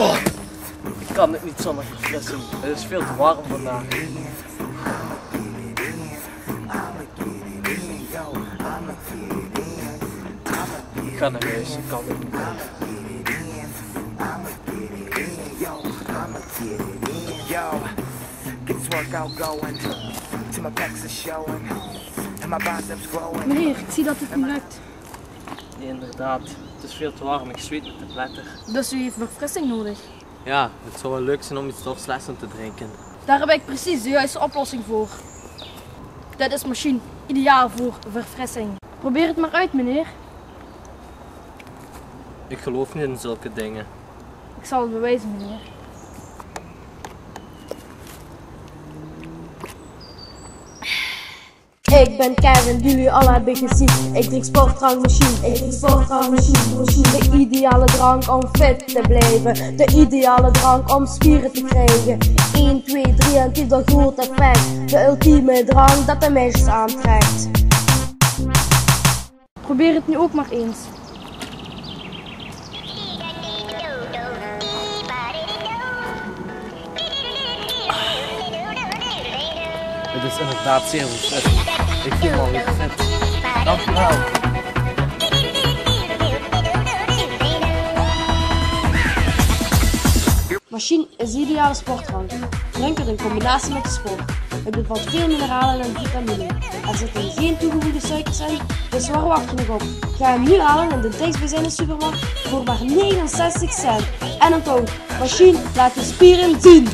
Oh, ik kan het niet zonder verfrissing. Het is veel te warm vandaag. Ik ga naar huis, ik kan het niet Yo, get this workout going. Till my pecs are showing. And my biceps growing. Meneer, ik zie dat het niet lukt. Inderdaad. Het is veel te warm, ik zweet met de pletter. Dus u heeft verfrissing nodig. Ja, het zou wel leuk zijn om iets dorslessen te drinken. Daar heb ik precies de juiste oplossing voor. Dit is machine ideaal voor verfrissing. Probeer het maar uit, meneer. Ik geloof niet in zulke dingen. Ik zal het bewijzen, meneer. Ik ben Kevin, die jullie al hebben gezien. Ik drink sportdrankmachine, ik drink sportdrankmachine. machine. De ideale drank om fit te blijven. De ideale drank om spieren te krijgen. 1, 2, 3 en het heeft een groot effect. De ultieme drank dat de meisjes aantrekt. Probeer het nu ook maar eens. Het is inderdaad zeer verfrissend. Ik voel me alweer. Dankjewel. Machine is de ideale sportdrank. Drink het in combinatie met de sport. Het bevat veel mineralen en vitamine. Er zitten geen toegevoegde suikers in, dus waar wacht je nog op? Ga hem nu halen in de dichtstbijzijnde supermarkt voor maar 69 cent. En onthoud, machine laat je spieren zien.